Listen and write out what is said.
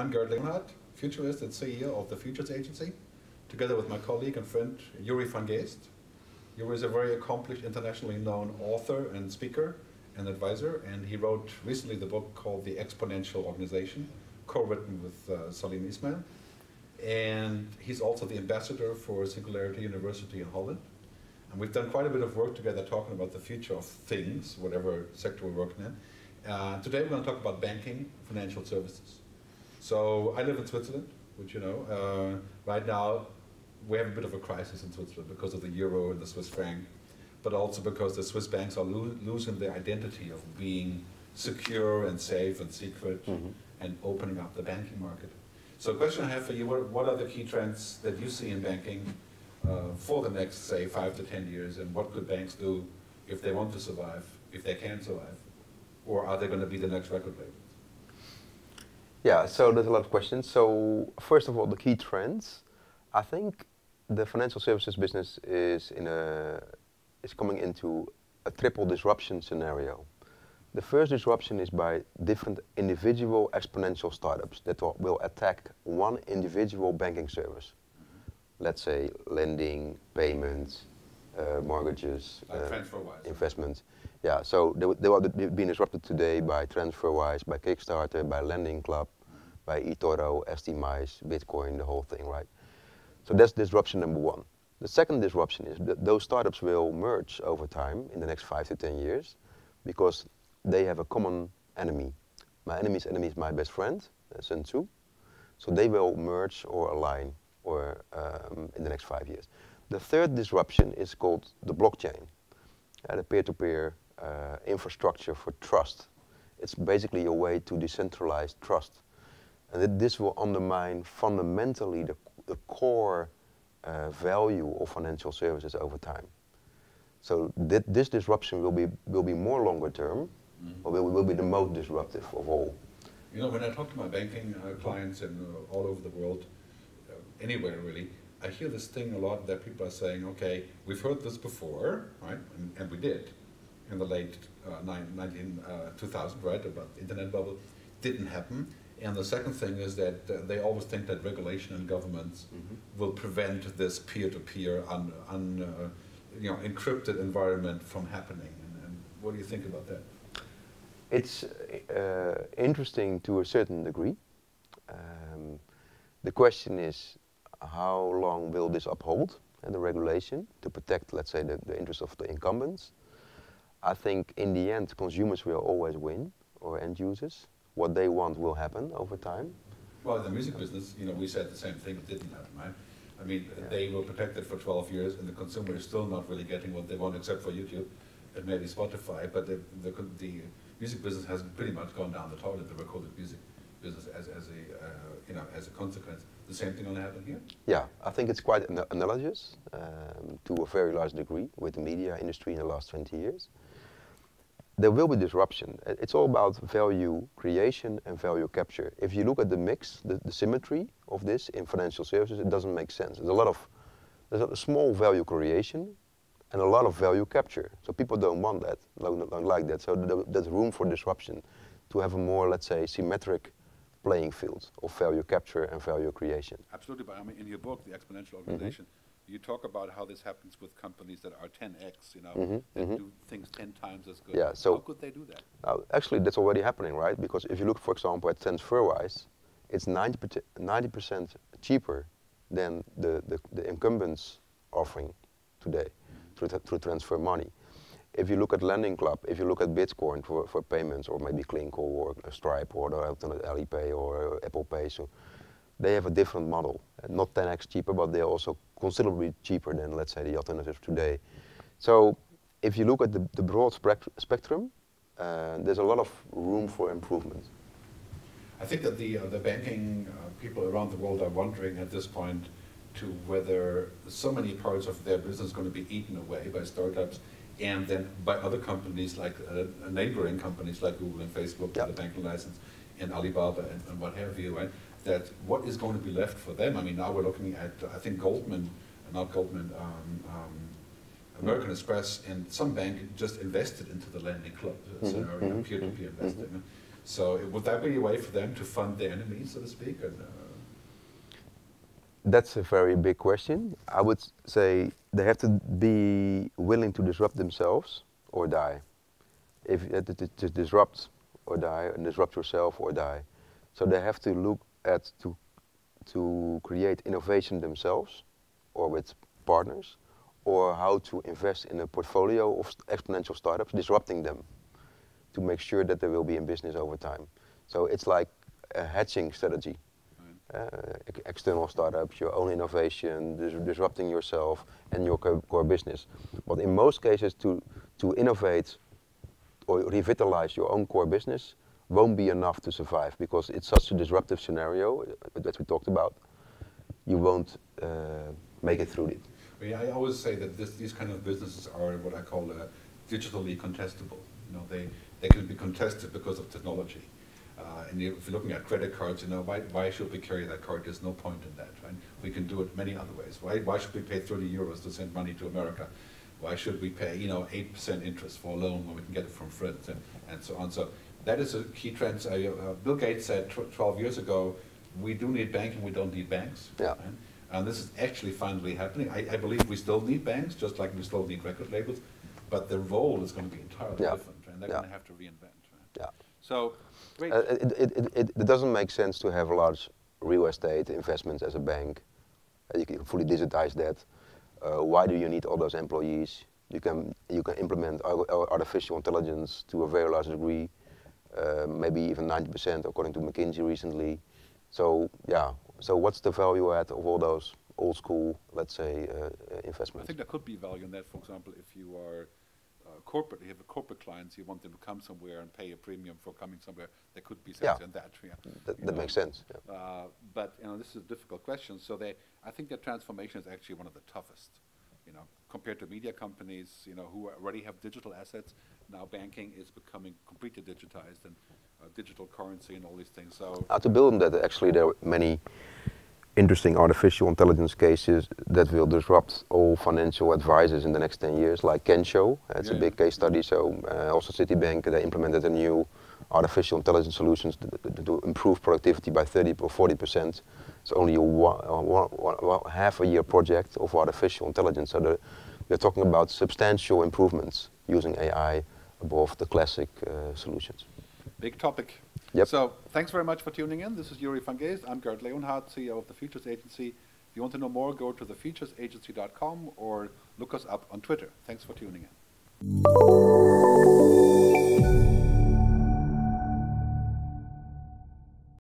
I'm Gerd Leonhard, futurist and CEO of the Futures Agency, together with my colleague and friend Yuri van Geest. Yuri is a very accomplished, internationally known author and speaker and advisor, and he wrote recently the book called The Exponential Organization, co-written with uh, Salim Ismail. And he's also the ambassador for Singularity University in Holland. And we've done quite a bit of work together talking about the future of things, whatever sector we're working in. Uh, today we're going to talk about banking, financial services. So I live in Switzerland, which you know. Uh, right now, we have a bit of a crisis in Switzerland because of the euro and the Swiss franc, but also because the Swiss banks are lo losing their identity of being secure and safe and secret mm -hmm. and opening up the banking market. So, a question I have for you: What, what are the key trends that you see in banking uh, for the next, say, five to ten years, and what could banks do if they want to survive, if they can survive, or are they going to be the next record label? Yeah, so there's a lot of questions. So first of all, the key trends. I think the financial services business is in a is coming into a triple disruption scenario. The first disruption is by different individual exponential startups that will attack one individual banking service. Let's say lending, payments, uh, mortgages, like uh, investments. Yeah, so they, they are being disrupted today by TransferWise, by Kickstarter, by Lending Club, by eToro, STMice, Bitcoin, the whole thing, right? So that's disruption number one. The second disruption is that those startups will merge over time in the next five to 10 years because they have a common enemy. My enemy's enemy is my best friend, uh, Sun Tzu. So they will merge or align or um, in the next five years. The third disruption is called the blockchain, uh, the peer-to-peer uh, infrastructure for trust. It's basically a way to decentralize trust. And this will undermine fundamentally the, the core uh, value of financial services over time. So th this disruption will be, will be more longer term, mm -hmm. or will, will be the most disruptive of all. You know, when I talk to my banking uh, clients and uh, all over the world, uh, anywhere really, I hear this thing a lot that people are saying, okay, we've heard this before, right? And, and we did in the late uh, 19, uh, 2000, right? About the internet bubble. Didn't happen. And the second thing is that uh, they always think that regulation and governments mm -hmm. will prevent this peer-to-peer, -peer un, un, uh, you know, encrypted environment from happening. And, and, what do you think about that? It's uh, interesting to a certain degree. Um, the question is, how long will this uphold and the regulation to protect, let's say, the, the interests of the incumbents? I think in the end, consumers will always win, or end users. What they want will happen over time. Well, in the music business, you know, we said the same thing. It didn't happen, right? I mean, yeah. they were protected for 12 years, and the consumer is still not really getting what they want, except for YouTube and maybe Spotify. But the, the, the music business has pretty much gone down the toilet. The recorded music business, as, as a uh, you know, as a consequence the same thing to happen here? Yeah, I think it's quite an analogous um, to a very large degree with the media industry in the last 20 years. There will be disruption. It's all about value creation and value capture. If you look at the mix, the, the symmetry of this in financial services, it doesn't make sense. There's a lot of, there's a small value creation and a lot of value capture. So people don't want that, don't like that. So there's room for disruption to have a more, let's say, symmetric playing field of value capture and value creation. Absolutely, but I mean, in your book, The Exponential mm-hmm. Organization, mm -hmm. you talk about how this happens with companies that are 10x, you know, mm -hmm. that mm -hmm. do things 10 times as good. Yeah, so how could they do that? Uh, actually, that's already happening, right? Because if you look, for example, at TransferWise, it's 90 percent cheaper than the, the, the incumbents offering today mm-hmm. through, through transfer money. If you look at Lending Club, if you look at Bitcoin for, for payments, or maybe Clinko or Stripe or Alipay or Apple Pay, so they have a different model. not 10x cheaper, but they're also considerably cheaper than, let's say, the alternatives today. So if you look at the, the broad spectrum, uh, there's a lot of room for improvement. I think that the, uh, the banking uh, people around the world are wondering at this point to whether so many parts of their business are going to be eaten away by startups and then by other companies like uh, neighboring companies like Google and Facebook yep. with the banking license and Alibaba and, and, what have you, right? That what is going to be left for them? I mean, now we're looking at, I think Goldman, not Goldman, um, um, American Express and some bank just invested into the lending club mm -hmm, scenario, mm -hmm, peer-to-peer -peer investing. So would that be a way for them to fund their enemies, so to speak? Or, That's a very big question. I would say they have to be willing to disrupt themselves or die. If uh, to, to disrupt or die, and disrupt yourself or die. So they have to look at to to create innovation themselves or with partners, or how to invest in a portfolio of exponential startups, disrupting them to make sure that they will be in business over time. So it's like a hedging strategy. Uh, external startups, your own innovation, dis disrupting yourself and your co core business. But in most cases, to, to innovate or revitalize your own core business won't be enough to survive because it's such a disruptive scenario that we talked about. You won't uh, make it through it. I always say that this, these kind of businesses are what I call uh, digitally contestable. You know, they, they can be contested because of technology. Uh, and if you're looking at credit cards, you know, why, why should we carry that card? There's no point in that, right? We can do it many other ways. Why, why should we pay 30 euros to send money to America? Why should we pay, you know, 8% interest for a loan when we can get it from friends and, and so on? So that is a key trend. Uh, uh Bill Gates said 12 years ago, we do need banking, we don't need banks. Yeah. Right? And this is actually finally happening. I, I, believe we still need banks, just like we still need record labels, but their role is going to be entirely yeah. different, and they're yeah. going to have to reinvent. Right? Yeah. So. Uh, it, it, it, it, doesn't make sense to have a large real estate investments as a bank. Uh, you can fully digitize that. Uh, why do you need all those employees? You can you can implement artificial intelligence to a very large degree, uh, maybe even 90% according to McKinsey recently. So yeah, so what's the value add of all those old school, let's say, uh, investments? I think there could be value in that. For example, if you are corporate, you have a corporate clients, you want them to come somewhere and pay a premium for coming somewhere. There could be sense yeah. in that. Yeah. That, that makes sense. Yeah. Uh, but you know, this is a difficult question. So they, I think that transformation is actually one of the toughest. You know, compared to media companies, you know, who already have digital assets, now banking is becoming completely digitized and uh, digital currency and all these things. So uh, to build on that, actually, there are many interesting artificial intelligence cases that will disrupt all financial advisors in the next 10 years, like Kensho. It's yeah. a big case study. So uh, also Citibank, they implemented a new artificial intelligence solutions to, to improve productivity by 30 or 40 percent. It's only a one, one, one, half a year project of artificial intelligence. So they're talking about substantial improvements using AI above the classic uh, solutions. Big topic. Yep. So thanks very much for tuning in. This is Yuri van Geest. I'm Gerd Leonhard, CEO of the Futures Agency. If you want to know more, go to thefuturesagency.com or look us up on Twitter. Thanks for tuning in.